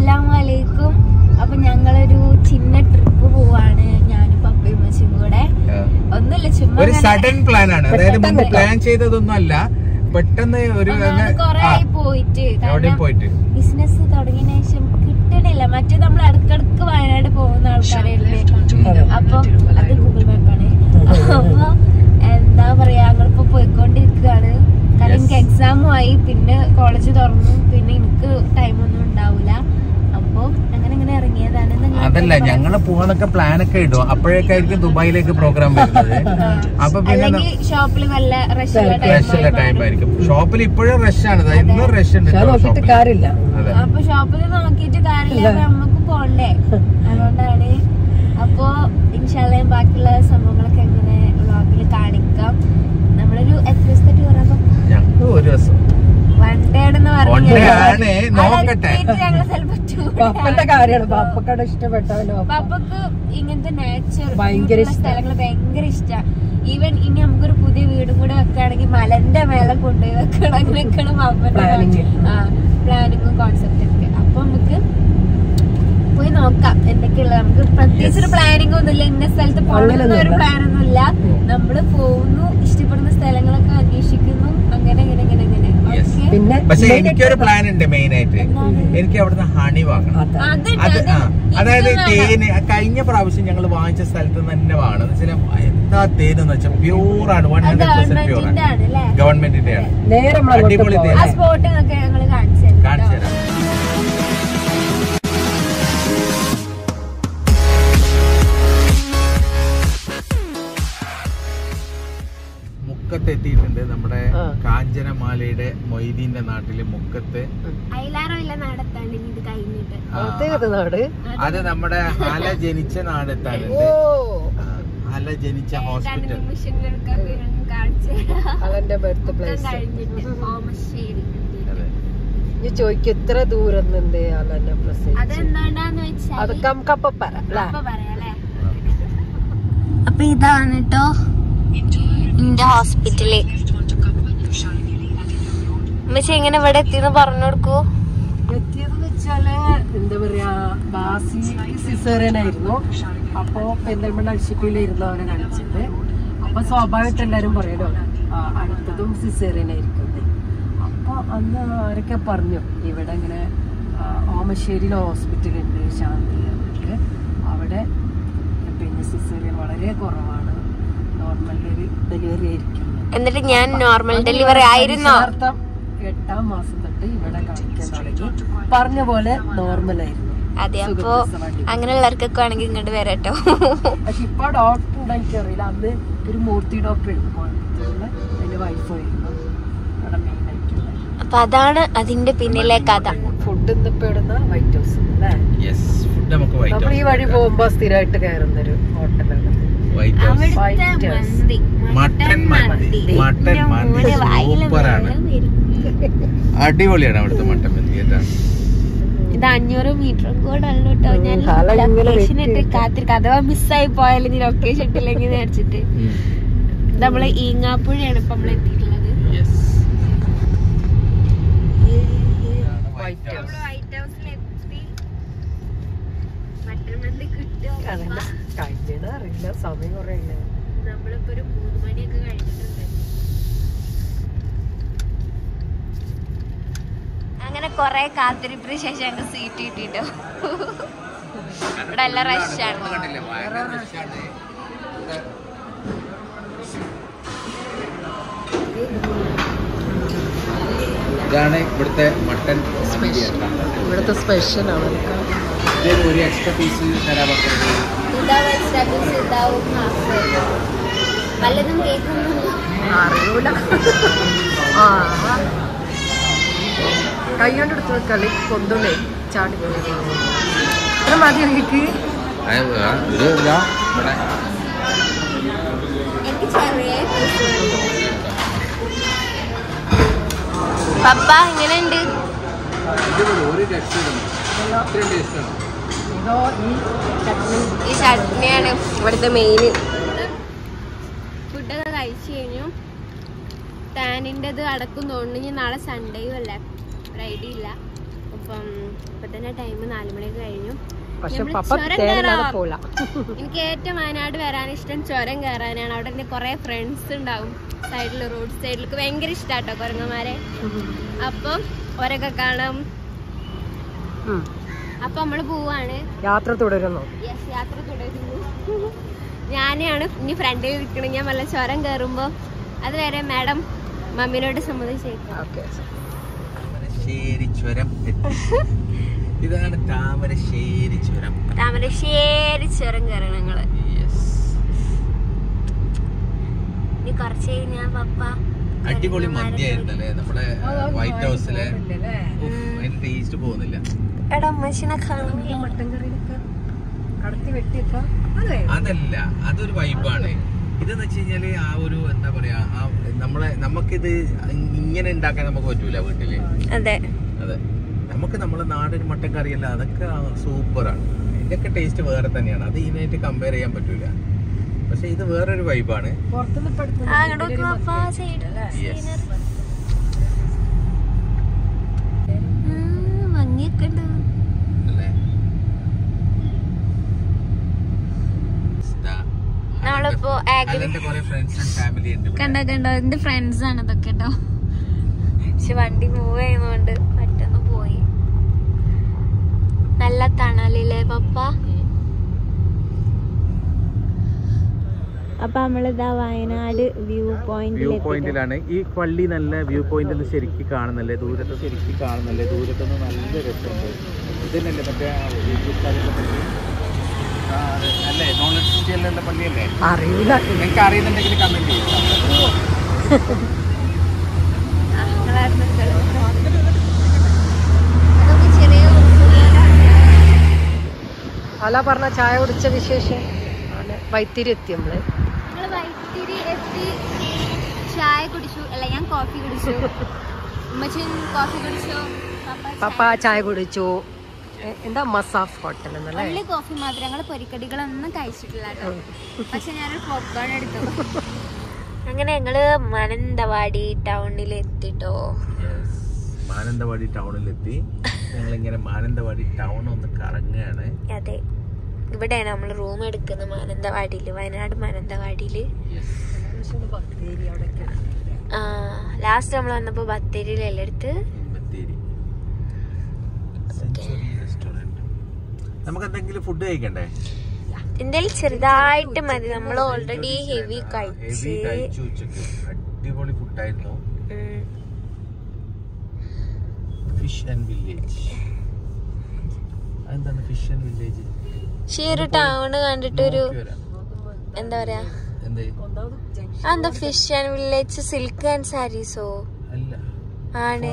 അസ്സാം വലൈക്കും അപ്പൊ ഞങ്ങളൊരു ചിന്ന ട്രിപ്പ് പോവാണ്. ഞാനും പപ്പയും മച്ചും കൂടെ. ഒന്നുമില്ല ചുമ്മാ ഒരു സഡൻ പ്ലാൻ ആണ്. അതായത് മുമ്പ് പ്ലാൻ ചെയ്തതൊന്നും അല്ല പെട്ടെന്ന് ഒരു ഒന്നാമത് പോയിട്ട്. പോയിട്ട്. ബിസിനസ് തുടങ്ങിയതിനു ശേഷം കിട്ടണില്ല. മറ്റേ നമ്മൾ ഇടക്കിടക്ക് വയനാട് പോകുന്ന ആൾക്കാരല്ലേ അപ്പൊ അത് ഗൂഗിൾ മാപ്പാണ് അപ്പൊ എന്താ പറയാ ഞങ്ങളിപ്പോ പോയിക്കൊണ്ടിരിക്കുകയാണ് കാരണം എനിക്ക് എക്സാമും ആയി പിന്നെ കോളേജ് തുറന്നു പിന്നെ എനിക്ക് ടൈമൊന്നും ഉണ്ടാവില്ല അപ്പൊ അങ്ങനെ ഇങ്ങനെ ഇറങ്ങിയതാണ് എന്നാ ഞാൻ അതല്ല ഇപ്പൊ ഞങ്ങൾ പോവാന്നൊക്കെ പ്ലാൻ ഒക്കെ ഇടും. അപ്പോഴേക്കായിരിക്കും ദുബായിലേക്ക് പ്രോഗ്രാം വരുന്നത്. അപ്പൊ പിന്നെ അല്ലെങ്കിൽ ഷോപ്പിൽ നല്ല റഷ് ടൈം ടൈം ആയിരിക്കും. ഷോപ്പിൽ ഇപ്പോഴും റഷ് ആണ്. ദാ ഇന്നും റഷ് ഉണ്ട് അപ്പൊ ഷോപ്പിൽ നോക്കിയിട്ട് കാര്യമില്ല. നമുക്ക് പോണ്ടേ? അതുകൊണ്ടാണ് അപ്പോ ഇൻഷാല്ല ബാക്കിയുള്ള സംഭവങ്ങളൊക്കെ എങ്ങനെ വ്ളോഗിൽ കാണിക്കാം. നമ്മളൊരു എത്ര ദിവസത്തെ ടൂർ അപ്പൊ ഞങ്ങൾക്ക് ഒരു ദിവസം. പപ്പന്റെ കാര്യമാണ് പപ്പക്കടെ ഇഷ്ടപ്പെട്ടവനോ? പപ്പക്ക് ഇങ്ങനത്തെ നേച്ചർ ഭയങ്കര ഇഷ്ടാ. സ്ഥലങ്ങൾ ഭയങ്കര ഇഷ്ടമാണ് ഈവൻ ഇനി നമുക്കൊരു പുതിയ വീടും കൂടെ വെക്കുകയാണെങ്കിൽ മലന്റെ മേലെ കൊണ്ടുപോയി വെക്കണം അങ്ങനെയൊക്കെയാണ് പപ്പന്റെ ആ പ്ലാനിങ്ങും കോൺസെപ്റ്റും ഒക്കെ. അപ്പൊ നമുക്ക് പോയി നോക്കാം എന്തൊക്കെയുള്ള നമുക്ക് പ്രത്യേകിച്ച് ഒരു പ്ലാനിങ് ഒന്നുമില്ല. ഇന്ന സ്ഥലത്ത് പോകണമെന്നൊരു ഒരു ഒന്നുമില്ല. നമ്മൾ പോകുന്നു ഇഷ്ടപ്പെടുന്ന സ്ഥലങ്ങളൊക്കെ അന്വേഷിക്കുന്നു അങ്ങനെ അങ്ങനെ അങ്ങനെ അങ്ങനെ Yes. ഓക്കെ പിന്നെ പക്ഷെ എനിക്കൊരു പ്ലാൻ ഉണ്ട് മെയിൻ ആയിട്ട്. എനിക്ക് അവിടുന്ന് ഹണി വാങ്ങണം. അത്. അതായത് തേന് കഴിഞ്ഞ പ്രാവശ്യം ഞങ്ങൾ വാങ്ങിച്ച സ്ഥലത്ത് നിന്ന് തന്നെ വാങ്ങണം. ചില എന്താ തേൻ എന്ന് വെച്ചാൽ പ്യൂർ ആണ് വൺ ഹൺഡ്രഡ് പെർസെന്റ് പ്യൂർ ആണ്. ഗവൺമെന്റിന്റെ ആണ് നേരെ നമ്മൾ അങ്ങോട്ട് അടിപൊളി. തേൻ. മുക്കത്ത് എത്തിയിട്ടുണ്ട് നമ്മുടെ കാഞ്ചനമാലയുടെ മൊയ്തീന്റെ നാട്ടിൽ മുക്കത്ത്. അത് നമ്മുടെ ഹല ജനിച്ച നാടത്താണ് ഓ. ഹല ജനിച്ച ഹോസ്പിറ്റൽ. അവന്റെ ബർത്ത് പ്ലേസ് ഞാൻ ചോദിക്കും എത്ര ദൂരം നിന്നുണ്ട് അന്നെ പ്രസവിച്ചു? വെച്ചാൽ അതൊക്കെ നമുക്ക് അപ്പൊ പറയാം അപ്പൊ ഇതാണ് കേട്ടോ എന്റെ ഹോസ്പിറ്റൽ. ഉമ്മച്ചി എങ്ങനെ ഇവിടെ എത്തിന്ന് പറഞ്ഞു കൊടുക്കൂ. എത്തിയെന്ന് വെച്ചാൽ എന്താ പറയാ ബാസി സിസേറിയനായിരുന്നു. അപ്പോ പെന്തൽമണ്ണ അഴിച്ചിപ്പിയിലായിരുന്നു അവനെ കാണിച്ചത് അപ്പൊ സ്വാഭാവികമായിട്ട് എല്ലാരും പറയലോ ആ, അടുത്തതും സിസേറിയനായിരിക്കും. അപ്പൊ അന്ന് ആരൊക്കെ പറഞ്ഞു ഇവിടെ ഇങ്ങനെ ഓമശ്ശേരിയിലെ ഹോസ്പിറ്റലുണ്ട് ശാന്തി അവിടെ പിന്നെ സിസേറിയൻ വളരെ കുറവാണ്. നോർമൽ ഡെലിവറി ആയിരിക്കും. എന്നിട്ട് ഞാൻ നോർമൽ ഡെലിവറി ആയിരുന്നു? എട്ടാം മാസം തൊട്ട് ഇവിടെ കാണിക്കാൻ തുടങ്ങി. പറഞ്ഞ പോലെ നോർമൽ ആയിരുന്നു. അതെ അപ്പോ. അങ്ങനെയുള്ളവർക്കൊക്കെ ആണെങ്കിൽ ഇങ്ങോട്ട് വരാട്ടോ പക്ഷെ ഇപ്പൊ ഡോക്ടർ ഉണ്ടോ എനിക്കറിയില്ല. അന്ന് ഒരു മൂർത്തി ഡോക്ടർ എന്റെ വൈഫായിരുന്നു ആയിട്ടുള്ള. അപ്പൊ അതാണ് അതിന്റെ പിന്നിലെ കഥ. ഫുഡ് ഇന്നിപ്പോ ഇടുന്ന വൈറ്റ് ഹൗസ് അല്ലേ? യെസ് ഫുഡ് നമുക്ക് വൈറ്റ് നമ്മൾ ഈ വഴി പോകുമ്പോ സ്ഥിരമായിട്ട് കയറുന്നൊരു ഹോട്ടലാണ് വൈറ്റ് ഹൗസ്. മട്ടൻ മന്തി. മട്ടൻ മന്തി സൂപ്പറാണ്. അടിപൊളിയാണ് അവിടുത്തെ മട്ടൻ മന്തി കേട്ടാ. ഇത് അഞ്ഞൂറ് മീറ്ററും കൂടെ ഉള്ളു കേട്ടോ ഞാൻ ഉം, കാലം ഇങ്ങനെ ലൊക്കേഷൻ ഇട്ട് വെട്ടി. കാത്തിരിക്കും. അഥവാ മിസ്സായി പോയാലും നീ ലൊക്കേഷൻ ഇട്ടില്ലെങ്കിൽ വിചാരിച്ചിട്ട്. നമ്മൾ ഈങ്ങാപ്പുഴയാണ് ഇപ്പൊ നമ്മൾ എത്തിയിട്ടുള്ളത്. യെസ് വൈറ്റ് ഹൗസ് വൈറ്റ് ഹൗസിൽ എത്തി കഴിഞ്ഞത് അറിയില്ല. സമയം കുറെ ഇല്ല നമ്മളിപ്പോ ഒരു മൂന്ന് മണിയൊക്കെ കഴിഞ്ഞിട്ടുണ്ട് അങ്ങനെ കൊറേ കാത്തിരിപ്പിന് ശേഷം ഞങ്ങൾ സീറ്റ് കിട്ടിട്ടോ. ഇവിടെ എല്ലാം റഷാണ് ഇതാണ് ഇവിടുത്തെ മട്ടൻ ഇവിടുത്തെ സ്പെഷ്യൽ ഒരു എക്സ്ട്രാ പീസ് തരാൻ വല്ലതും അറിയൂല. ആ. കൈ കൊണ്ട് എടുത്ത് കളി കൊന്തുണ്ടേ ചാടി ഇത്ര മതി എനിക്ക്. ചെറിയ പപ്പ എങ്ങനെയുണ്ട്? ഈ ചട്നിയാണ് ഇവിടുത്തെ മെയിൻ ഫുഡൊക്കെ കഴിച്ചു കഴിഞ്ഞു. ടാനിന്റെത് അടക്കും തോന്നുന്നു. ഇനി നാളെ സൺഡേയും അല്ലേ? ഒരു ഐഡിയ ഇല്ല. അപ്പം ഇപ്പൊ തന്നെ ടൈം നാലുമണിയൊക്കെ കഴിഞ്ഞു. എനിക്ക് ഏറ്റവും വയനാട് വരാൻ ഇഷ്ടം ചുരം കയറാനാണ് അവിടെ എന്റെ കൊറേ ഫ്രണ്ട്സ് ഉണ്ടാവും. സൈഡിൽ റോഡ് സൈഡിലൊക്കെ ഭയങ്കര ഇഷ്ടാട്ടോ കുരങ്ങന്മാരെ. അപ്പം ഓരൊക്കെ കാണാം. അപ്പൊ നമ്മൾ പോവാണ്. യാത്ര തുടരുന്നു. യെസ് യാത്ര തുടരുന്നു. ഞാനാണ് ഇനി ഫ്രണ്ടിൽ നിൽക്കണം ഞാൻ വല്ല ചുരം കയറുമ്പോ അതുവരെ മാഡം മമ്മിനോട് സമ്മതിച്ചേക്കാം. ഇതാണ് താമരശ്ശേരി ചുരം. താമരശ്ശേരി ചുരം കയറണം ഞങ്ങൾ യെസ് ഇനി കുറച്ച് കഴിഞ്ഞാ പപ്പ അടിപൊളി മദ്യായിരുന്നല്ലേ നമ്മുടെ വൈറ്റ് ഹൗസിലെ ടേസ്റ്റ് പോകുന്നില്ല. എടാ കാണുന്നില്ല. മട്ടൻ കറിയിലൊക്കെ കടത്തി വെട്ടിയൊക്കെ അതെ. അതല്ല അതൊരു വൈബാണ് ഇതെന്ന് വെച്ച് കഴിഞ്ഞാൽ ആ ഒരു എന്താ പറയാ ആ നമ്മളെ നമുക്കിത് ഇങ്ങനെ ഉണ്ടാക്കാൻ നമുക്ക് പറ്റൂല വീട്ടിൽ. അതെ. അതെ. നമുക്ക് നമ്മളെ നാടൻ മട്ടൻ കറിയല്ല അതൊക്കെ സൂപ്പറാണ്. ഇതൊക്കെ ടേസ്റ്റ് വേറെ തന്നെയാണ്. അത് ഇതിനായിട്ട് കമ്പയർ ചെയ്യാൻ പറ്റൂല. പക്ഷെ ഇത് വേറൊരു വൈബാണ്. ഭംഗിയൊക്കെ ഉണ്ട്. നമ്മളിപ്പോ കണ്ടോ കണ്ടോ എന്റെ ഫ്രണ്ട്സ് ആണ് ഇതൊക്കെ കേട്ടോ പക്ഷെ വണ്ടി മൂവ് ചെയ്യുന്നോണ്ട് പെട്ടെന്ന് പോയി. നല്ല തണലില്ലേ പപ്പ? അപ്പൊ നമ്മളിതാ വയനാട് വ്യൂ പോയിന്റ് വ്യൂ പോയിന്റിലാണ്. ഈ പള്ളി നല്ല വ്യൂ പോയിന്റ് ഒന്ന് ശരിക്കും കാണുന്നല്ലേ? ദൂരത്ത് ശരിക്കും കാണുന്നല്ലേ? ദൂരത്ത് നല്ല രസമുണ്ട്. ഇതന്നല്ലേ മറ്റേ. അല്ലേ? നോൺ ഇലക്ട്രിസിറ്റിയല്ലുള്ള പള്ളിയല്ലേ? അറിയില്ല നിങ്ങൾക്ക് അറിയുന്നുണ്ടെങ്കിൽ കമന്റ് ചെയ്യും. ചെറിയ അല പറഞ്ഞ ചായ കുടിച്ച വിശേഷം. ആണ് വൈത്തിരി എത്തി നമ്മൾ. വൈത്തിരി എത്തി. ചായ കുടിച്ചു. അല്ല ഞാൻ കോഫി കുടിച്ചു. ഉമ്മച്ചൻ കോഫി കുടിച്ചു. പപ്പ ചായ കുടിച്ചു. എന്താ മസാഫ് ഹോട്ടൽ എന്നല്ലേ? ഉള്ളി കോഫി മാത്രം. ഞങ്ങൾ പൊരിക്കടികളൊന്നും കഴിച്ചിട്ടില്ല കേട്ടോ. പക്ഷെ ഞാനൊരു പോപ്കോൺ എടുത്തു. അങ്ങനെ ഞങ്ങൾ മാനന്തവാടി ടൗണിൽ എത്തിട്ടോ. മാനന്തവാടി ടൗണിൽ എത്തി. ഞങ്ങൾ ഇങ്ങനെ മാനന്തവാടി ടൗൺ ഒന്ന് കറങ്ങുകയാണ് അതെ. ഇവിടെയാണ് നമ്മൾ റൂം എടുക്കുന്നത് മാനന്തവാടിയിൽ വയനാട് അവിടെയൊക്കെ ലാസ്റ്റ് നമ്മൾ വന്നപ്പോ ബത്തേരിയിലല്ലേ എടുത്ത് നമുക്ക് എന്തെങ്കിലും ഫുഡ് കഴിക്കണ്ടേ? എന്തായാലും ചെറുതായിട്ട് മതി. നമ്മൾ ഓൾറെഡി ഹെവി കഴിച്ച്. അടിപൊളി ഫുഡായിരുന്നു. ഫിഷ് ആൻഡ് വില്ലേജ് അതെന്താണ് ഫിഷ് ആൻഡ് വില്ലേജ് പക്ഷേ ഒരു ടൗൺ കണ്ടിട്ടൊരു എന്താ പറയാ? എന്ത്? Fish and village silk and സാരീസോ ആണ്.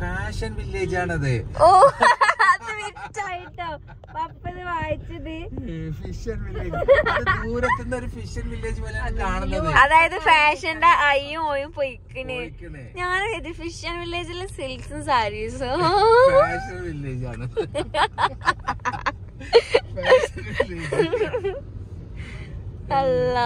ഫാഷൻ വില്ലേജ് ആണത്. ഓ അതായത് ഫാഷന്റെ അയ്യും ഓയും പൊയ്ക്കണ്. ഞാൻ ഇത് ഫിഷ് ആൻഡ് വില്ലേജിലെ സിൽക്സും സാരീസും ഫാഷൻ വില്ലേജ് ആണ്. ഫാഷൻ അല്ല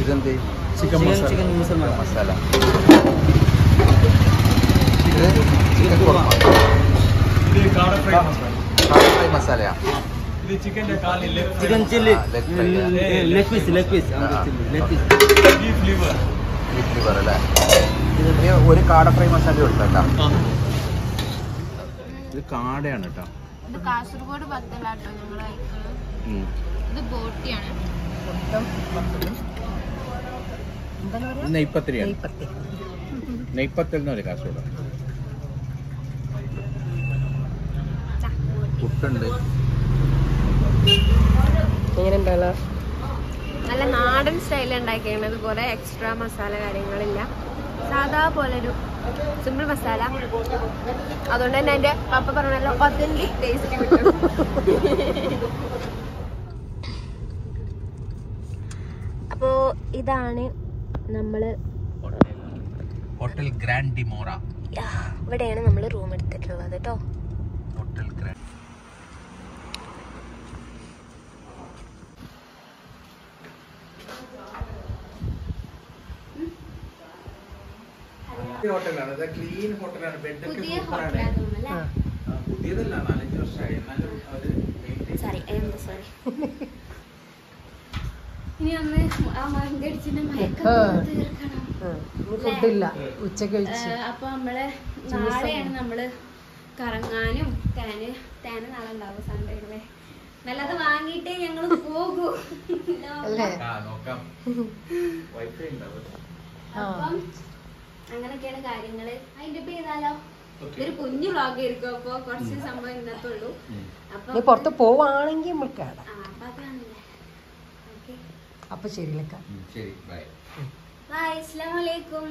ഇതെന്ത് ചിക്കൻ മസാല ചിക്കൻ മസാല മസാല ഇത് ചിക്കൻ കുറുമ കാട ఇది చికెన్ కాలి leg chicken chilli leg piece leg piece leg piece ఈ ఫ్లేవർ ഈ ഫ്ലേവർ അല്ലേ? ഇതിന് കാട ഫ്രൈ മസാല കൊടുത്തട്ടാ. ഇത് കാടയാണ് ഇത് കാസർഗോഡ് ബത്തലാട്ടോ ഞങ്ങളെ. ഇത് ബോട്ടിയാണ്. നെയ്പത്തിരിയാണ്. നെയ്പത്തിൽ നിന്ന് കാസർഗോഡ്. പുട്ടുണ്ട്. എങ്ങനെ ഉണ്ടല്ലോ നല്ല നാടൻ സ്റ്റൈലിൽ ഉണ്ടാക്കിയത് കുറെ എക്സ്ട്രാ മസാല കാര്യങ്ങളില്ല. സാധാ പോലെ ഒരു സിമ്പിൾ മസാല അതുകൊണ്ട് തന്നെ എന്റെ പപ്പ പറഞ്ഞല്ലോ ഒത്തന്റിക് ടേസ്റ്റ് കിട്ടും. അപ്പോ ഇതാണ് നമ്മൾ ഹോട്ടൽ ഗ്രാൻഡ് ഡിമോറ യാ, ഇവിടെയാണ് നമ്മൾ റൂം എടുത്തിട്ടുള്ളത് കേട്ടോ ഹോട്ടൽ ഗ്രാൻഡ് ഹോട്ടലാണ്. ഇത് ക്ലീൻ ഹോട്ടലാണ്. ബെഡൊക്കെ ഒക്കെ സൂപ്പറാണ്. അല്ലേ? ആ, പുതിയതല്ല നാലഞ്ച് വർഷമായി. എന്നാലും അവർ സോറി സോറി ഇനി അമ്മ ആ മങ്കടിച്ചിന്റെ മയക്കം. തീർക്കണം. ഫുഡില്ല. ഉച്ചയ്ക്ക് കഴിച്ച്. ഏഹ് അപ്പൊ നമ്മൾ നാളെയാണ് നമ്മൾ കറങ്ങാനും തേന് തേന് നാളെ ഉണ്ടാവും സൺഡേയിലെ നല്ലത് വാങ്ങിയിട്ടേ ഞങ്ങൾ പോകൂ. അല്ലേ? നോക്കാം. വൈഫൈ ഉണ്ടാവും. ആ. അപ്പം അങ്ങനൊക്കെയാണ് കാര്യങ്ങൾ. അതിന്റെ ഇപ്പൊ ചെയ്താലോ ഒരു ഇതൊരു കുഞ്ഞു വ്ളോഗ് ആയിരിക്കും. അപ്പൊ കുറച്ച് സംഭവം ഇന്നത്തുള്ളൂ അപ്പൊ പുറത്ത് പോവാണെങ്കിൽ നമുക്ക് അപ്പൊ ശരി ബൈ ബൈ അസ്സലാമലൈക്കും